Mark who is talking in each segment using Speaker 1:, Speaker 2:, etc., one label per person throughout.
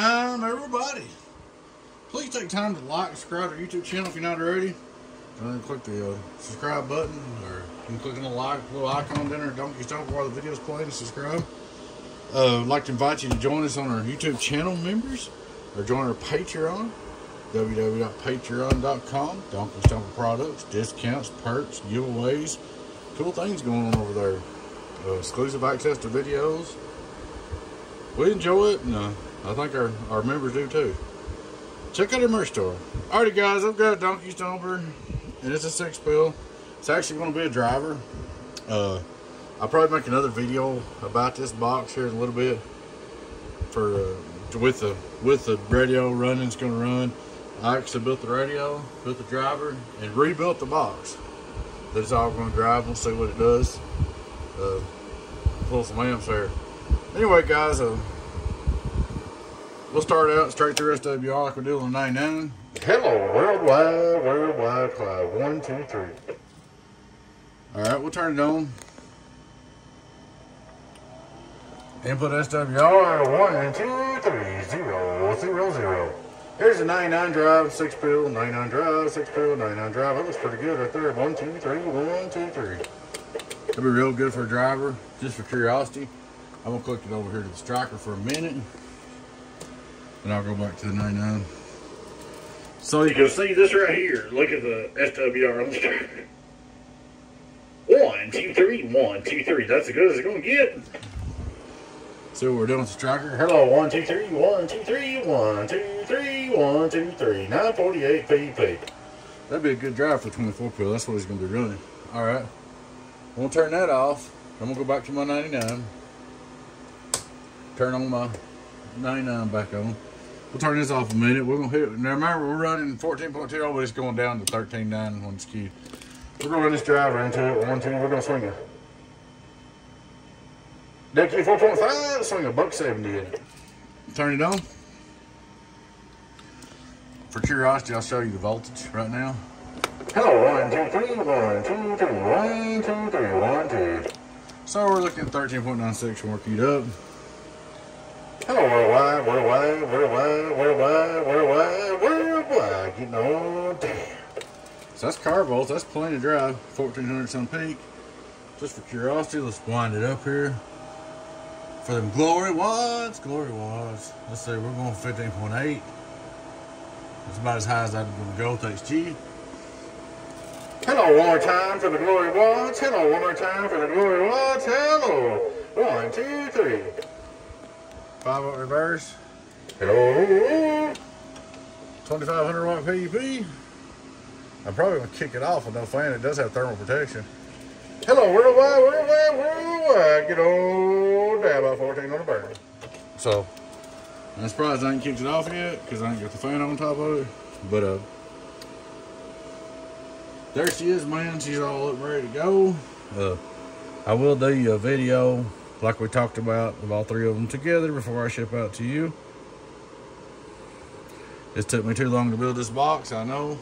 Speaker 1: time, everybody. Please take time to like and subscribe to our YouTube channel if you're not already. Go click the uh, subscribe button, or you can click on the like little icon down there. Don't get don't while the video's playing and subscribe. Uh, I'd like to invite you to join us on our YouTube channel members, or join our Patreon www.patreon.com. Donkey Stomper products, discounts, perks, giveaways, cool things going on over there. Uh, exclusive access to videos. We enjoy it, and uh, I think our, our members do too. Check out our merch store. Alrighty, guys, I've got a Donkey Stomper, and it's a six pill. It's actually going to be a driver. Uh, I'll probably make another video about this box here in a little bit for uh, with the with the radio running. It's going to run. I actually built the radio, built the driver, and rebuilt the box. That's all going to drive. We'll see what it does. Uh, pull some amps there. Anyway, guys, uh, we'll start out straight through SWR like we do on the 99. Hello, worldwide, worldwide cloud. One, two, three. All right, we'll turn it on. Input SWR, one, two, three, zero, zero, zero. Here's a 99 drive, six pill, 99 drive, six pill, 99 drive. That looks pretty good right there. One, two, three, one, two, three. That'd be real good for a driver, just for curiosity. I'm gonna click it over here to the Stryker for a minute. And I'll go back to the 99. So you can see this right here. Look at the SWR on the. One, two, three, one, two, three. That's as good as it's gonna get. See what we're doing with the Stryker? Hello, one, two, three, one, two, three, one, two, three, one, two, three. 948 PP. That'd be a good drive for 24 pill. That's what he's gonna be running. All right. I'm gonna turn that off. I'm gonna go back to my 99. Turn on my 99 back on. We'll turn this off a minute. We're gonna hit. Now remember, we're running 14.2, but it's going down to 13.9 when it's queued. We're gonna run this driver into it. One, two. We're gonna swing it. Deputy 4.5, swing a buck 70 in it. Turn it on. For curiosity, I'll show you the voltage right now. Hello, one, two, three, one, two, three, one, two, three, one, two. So we're looking at 13.96 when we're queued up. Hello, worldwide, worldwide, So that's car volts. That's plenty to drive. 1400 some peak. Just for curiosity, let's wind it up here for them glory watts, glory watts. Let's see, we're going 15.8. That's about as high as I'm going to go, thanks G. Hello, one more time for the glory watts. Hello, one more time for the glory watts. Hello. One, two, three. Five volt reverse. Hello. 2500 watt PUP. I'm probably to kick it off with no fan. It does have thermal protection. Hello, worldwide, worldwide, worldwide. Get on down about 14 on the burn. So, I'm surprised I ain't kicked it off yet because I ain't got the fan on top of it. But, uh, there she is, man. She's all up ready to go. Uh, I will do a video like we talked about of all three of them together before I ship out to you. It took me too long to build this box, I know.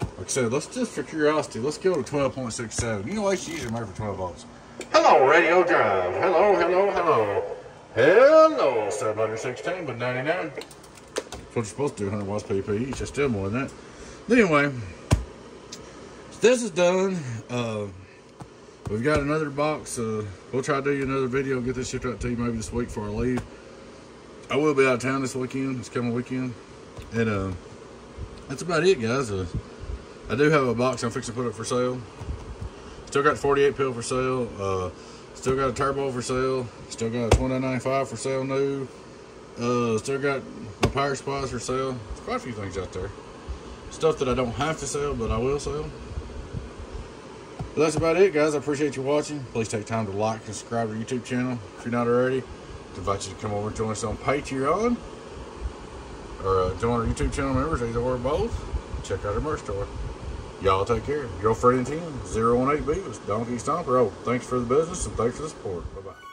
Speaker 1: Like I said, let's just for curiosity, let's go to 12.67. You know what? She's usually made for 12 volts. Hello, Radio Drive. Hello, hello, hello. Hello, 716 but 99. That's what you're supposed to do, 100 watts PP. It's still more than that. Anyway, this is done. Uh, we've got another box. Uh, we'll try to do another video, get this shipped out to you maybe this week before I leave. I will be out of town this weekend, this coming weekend. And uh, that's about it, guys. Uh, I do have a box I'm fixing to put up for sale. Still got 48 pill for sale. Uh, still got a turbo for sale. Still got a 2995 for sale new. Uh, still got my power supplies for sale. There's quite a few things out there. Stuff that I don't have to sell, but I will sell. But that's about it, guys. I appreciate you watching. Please take time to like and subscribe to our YouTube channel if you're not already. I invite you to come over and join us on Patreon or uh, join our YouTube channel members, either or both. Check out our merch store. Y'all take care. Your friend 10, 018 B Donkey Stomper. Oh, thanks for the business and thanks for the support. Bye-bye.